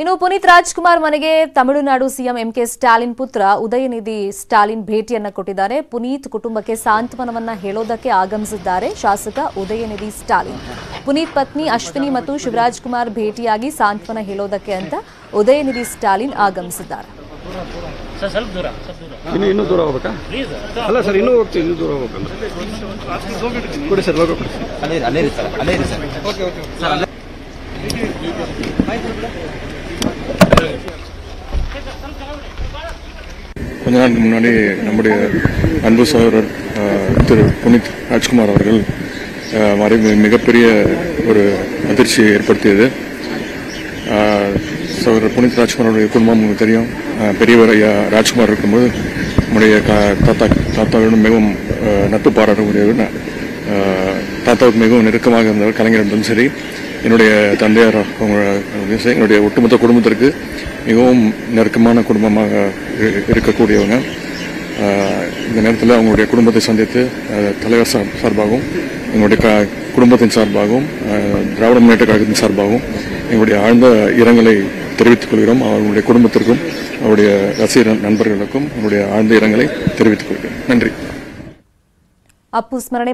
ಇನ್ನು ಪುನೀತ್ ರಾಜ್ಕುಮಾರ್ ಮನೆಗೆ Tamil Nadu CM MK Stalin ಪುತ್ರ ಉದಯನಿಧಿ ಸ್ಟಾಲಿನ್ ಭೇಟಿಯನ್ನ ಕೊಟ್ಟಿದ್ದಾರೆ. ಪುನೀತ್ ಕುಟುಂಬಕ್ಕೆ ಸಾಂತ್ವನವನ್ನ ಹೇಳೋದಕ್ಕೆ ಆಗಮಿಸಿದ್ದಾರೆ ಶಾಸಕ ಉದಯನಿಧಿ ಸ್ಟಾಲಿನ್. ಪುನೀತ್ ಪತ್ನಿ ಅಶ್ವಿನಿ ಮತ್ತು ಶಿವರಾಜ್ ಕುಮಾರ್ ಭೇಟಿಯಾಗಿ ಸಾಂತ್ವನ ಹೇಳೋದಕ್ಕೆ ಅಂತ ಉದಯನಿಧಿ ಸ್ಟಾಲಿನ್ ಆಗಮಿಸಿದ್ದಾರೆ. ಸರ್ கொஞ்ச நாளுக்கு முன்னாடி நம்முடைய அன்பு சகோதரர் திரு புனித் ராஜ்குமார் அவர்கள் அஹ், மறைவு மிகப்பெரிய ஒரு அதிர்ச்சியை ஏற்படுத்தியது. சகோதரர் புனித் ராஜ்குமாரோடைய குடும்பம் உங்களுக்கு தெரியும். பெரியவர் ஐயா ராஜ்குமார் இருக்கும்போது நம்முடைய தாத்தா தாத்தாவிடம் மிகவும் நட்பு பாராட்டக்கூடியவர். தாத்தாவுக்கு மிகவும் நெருக்கமாக இருந்தவர் கலைஞரிடம் சரி. என்னுடைய தந்தையார் அவங்க என்னுடைய ஒட்டுமொத்த குடும்பத்திற்கு மிகவும் நெருக்கமான குடும்பமாக இருக்கக்கூடியவங்க. இந்த நேரத்தில் அவங்களுடைய குடும்பத்தை சந்தித்து தலைவர் சார் சார்பாகவும் எங்களுடைய க குடும்பத்தின் சார்பாகவும் திராவிட முன்னேற்ற கழகத்தின் சார்பாகவும் எங்களுடைய ஆழ்ந்த இரங்கலை தெரிவித்துக் கொள்கிறோம். அவர்களுடைய குடும்பத்திற்கும் அவருடைய ரசிகர் நண்பர்களுக்கும் என்னுடைய ஆழ்ந்த இரங்கலை தெரிவித்துக் கொள்கிறோம் நன்றி. அப்பு ஸ்மரணை